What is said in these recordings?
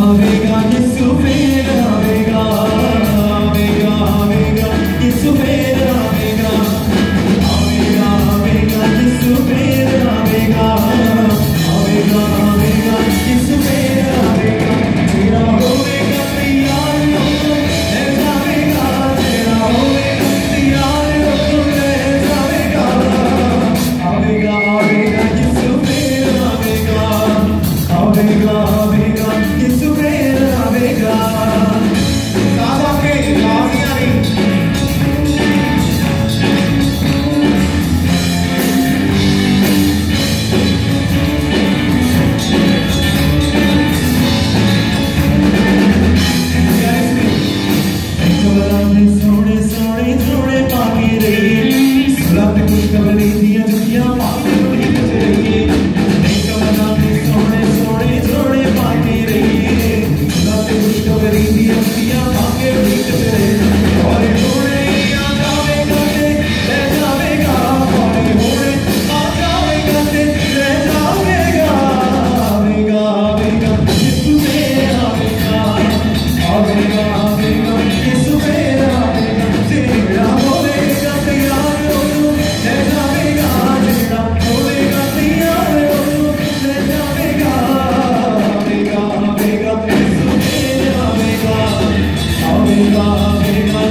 Oh, baby.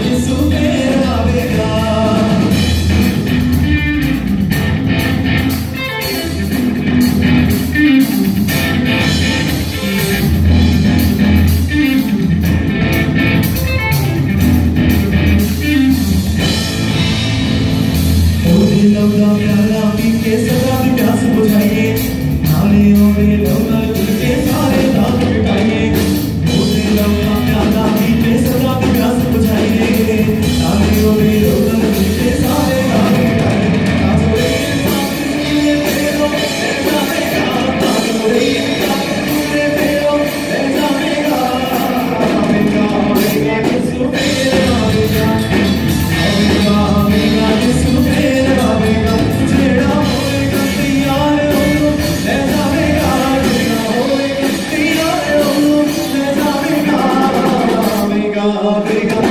Jesus. big up.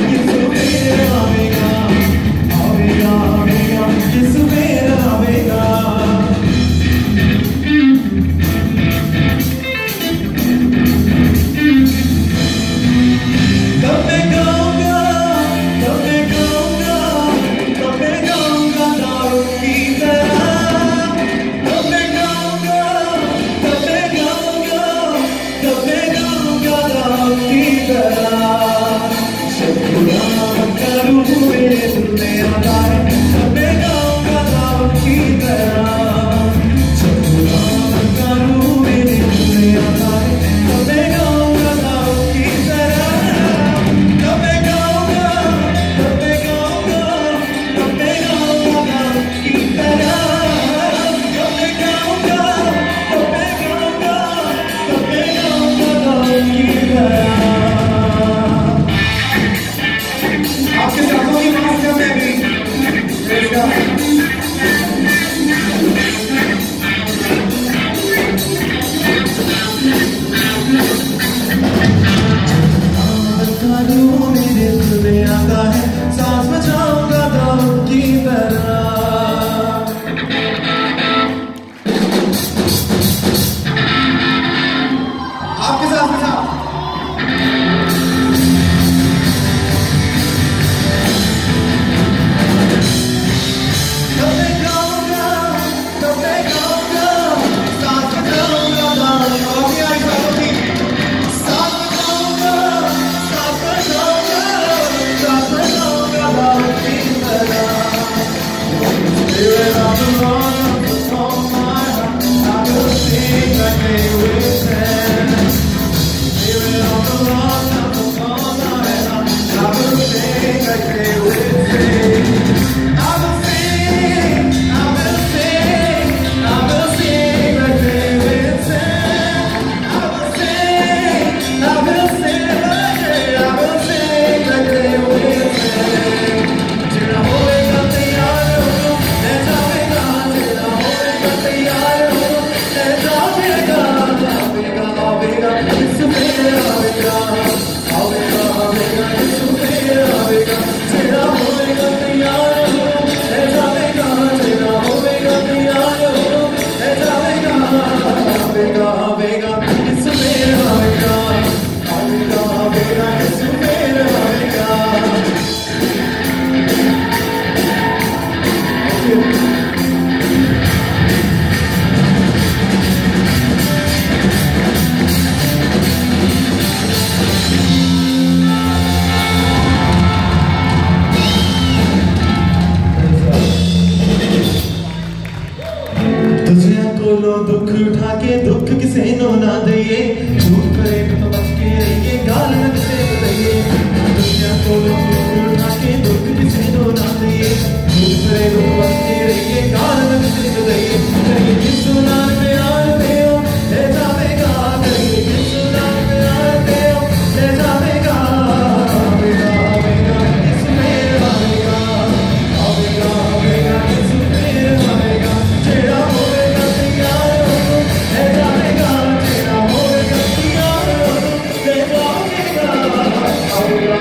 दुख उठा के दुख किसे नो ना दइए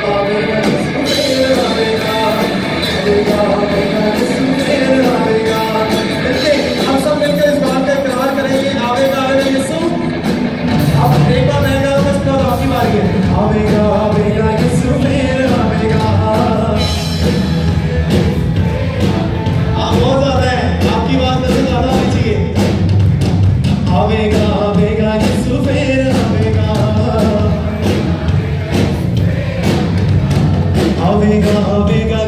Amen. Omega, Omega.